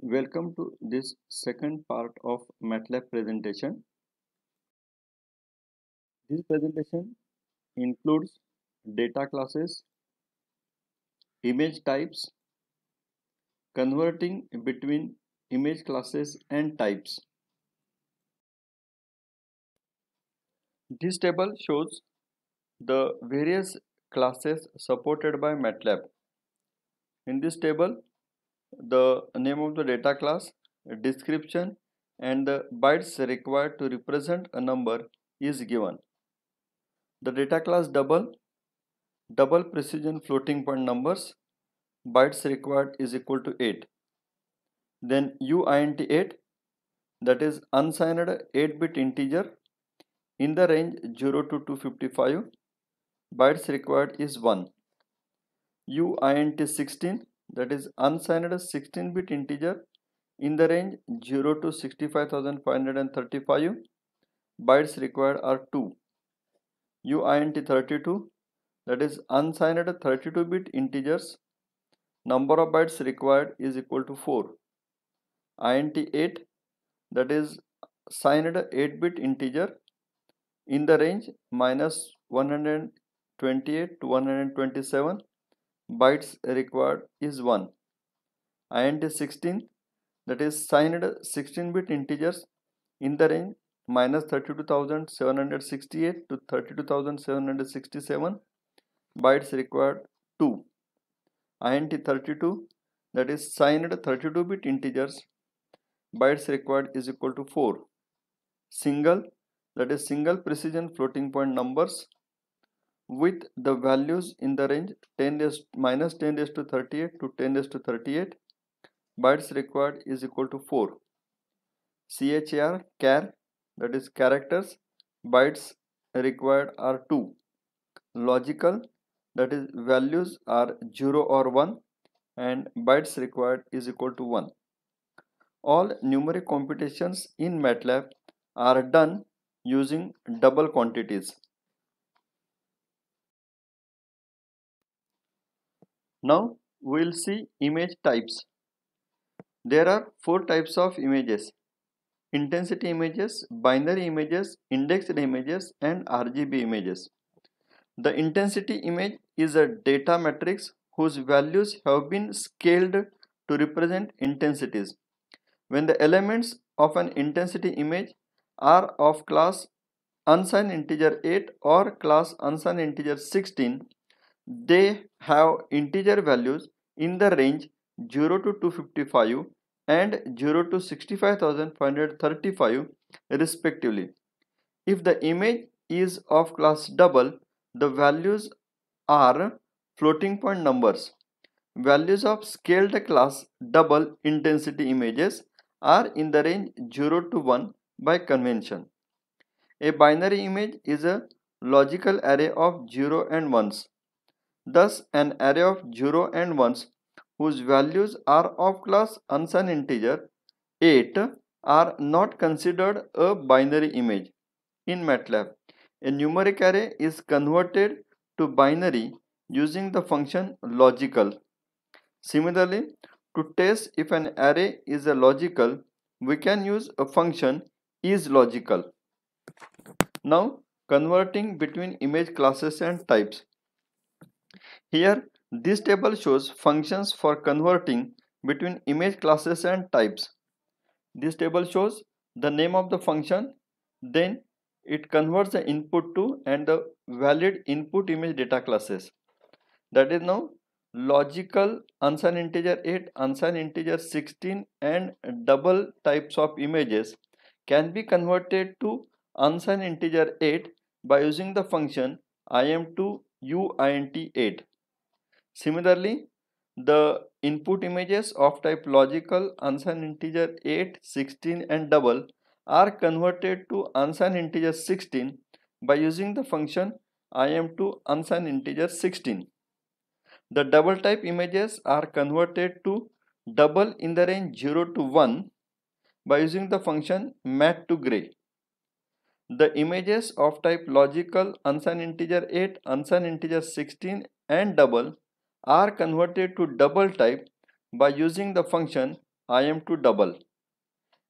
Welcome to this second part of MATLAB presentation. This presentation includes data classes, image types, converting between image classes and types. This table shows the various classes supported by MATLAB. In this table, the name of the data class, description and the bytes required to represent a number is given. The data class double, double precision floating point numbers, bytes required is equal to 8. Then uint8 that is unsigned 8-bit integer in the range 0 to 255 bytes required is 1 uint16 that is unsigned 16-bit integer in the range 0 to 65535 bytes required are 2 uint32 that is unsigned 32-bit integers. Number of bytes required is equal to 4 int8 that is signed 8-bit integer in the range minus 128 to 127 bytes required is 1 int 16 that is signed 16 bit integers in the range minus 32768 to 32767 bytes required 2 int 32 that is signed 32 bit integers bytes required is equal to 4 single that is single precision floating point numbers with the values in the range 10 raised minus 10 raised to 38 to 10 raised to 38 bytes required is equal to 4 char char that is characters. Bytes required are 2 logical that is values are 0 or 1 and bytes required is equal to 1 all numeric computations in MATLAB are done using double quantities Now we will see image types. There are four types of images. Intensity images, binary images, indexed images and RGB images. The intensity image is a data matrix whose values have been scaled to represent intensities. When the elements of an intensity image are of class unsigned integer 8 or class unsigned integer 16, they have integer values in the range 0 to 255 and 0 to 65535 respectively. If the image is of class double, the values are floating point numbers. Values of scaled class double intensity images are in the range 0 to 1 by convention. A binary image is a logical array of 0 and 1s Thus, an array of 0 and 1s whose values are of class unsigned integer 8 are not considered a binary image. In MATLAB, a numeric array is converted to binary using the function logical. Similarly, to test if an array is a logical, we can use a function is logical. Now, converting between image classes and types. Here, this table shows functions for converting between image classes and types. This table shows the name of the function, then it converts the input to and the valid input image data classes. That is now logical unsigned integer 8, unsigned integer 16 and double types of images can be converted to unsigned integer 8 by using the function im2 uint8. Similarly, the input images of type logical, unsigned integer 8, 16 and double are converted to unsigned integer 16 by using the function im2 unsigned integer 16. The double type images are converted to double in the range 0 to 1 by using the function mat to gray. The images of type logical, unsigned integer 8, unsigned integer 16 and double are converted to double type by using the function IM to double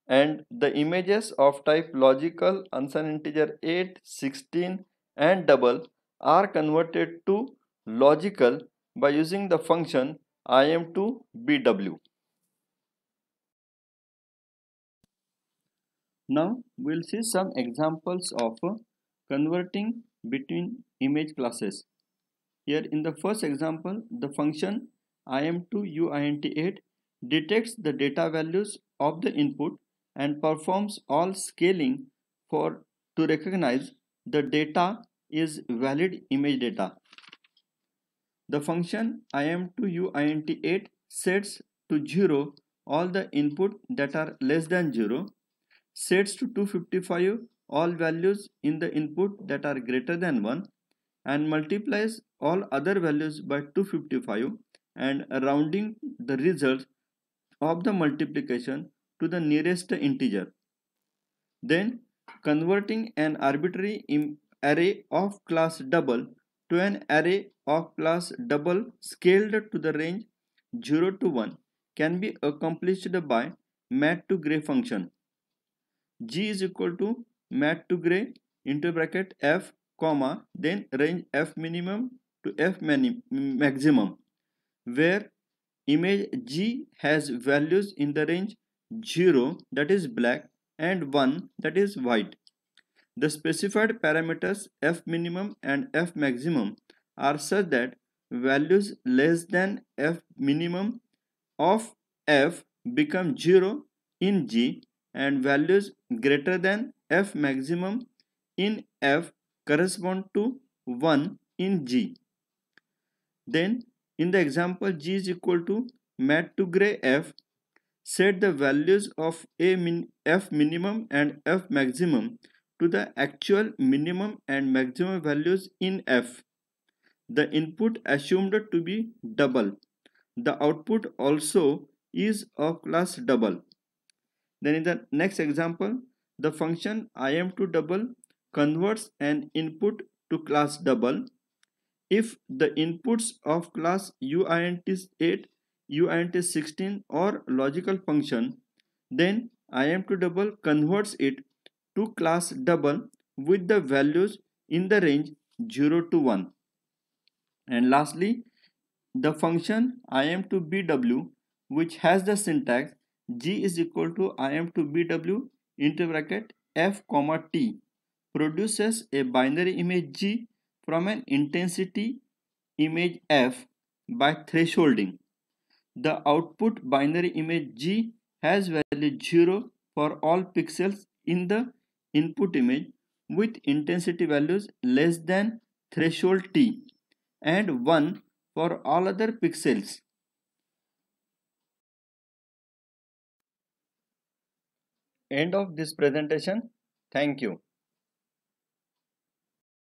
and the images of type logical, unsigned integer 8, 16 and double are converted to logical by using the function im to bw. Now we'll see some examples of converting between image classes. Here in the first example, the function im2uint8 detects the data values of the input and performs all scaling for to recognize the data is valid image data. The function im2uint8 sets to 0 all the input that are less than 0, sets to 255 all values in the input that are greater than 1 and multiplies all other values by 255 and rounding the result of the multiplication to the nearest integer. Then converting an arbitrary array of class double to an array of class double scaled to the range 0 to 1 can be accomplished by mat to gray function. G is equal to mat to gray into bracket f comma then range f minimum to f maximum where image G has values in the range 0 that is black and 1 that is white. The specified parameters f minimum and f maximum are such that values less than f minimum of f become 0 in G and values greater than f maximum in f correspond to 1 in G. Then in the example G is equal to mat to gray f, set the values of a min f minimum and f maximum to the actual minimum and maximum values in f. The input assumed to be double. The output also is of class double. Then in the next example, the function im to double converts an input to class double. If the inputs of class uint8 uint16 or logical function then im to double converts it to class double with the values in the range 0 to 1 and lastly the function im to bw which has the syntax g is equal to im to bw into bracket f comma t produces a binary image g from an intensity image f by thresholding. The output binary image g has value 0 for all pixels in the input image with intensity values less than threshold t and 1 for all other pixels. End of this presentation. Thank you.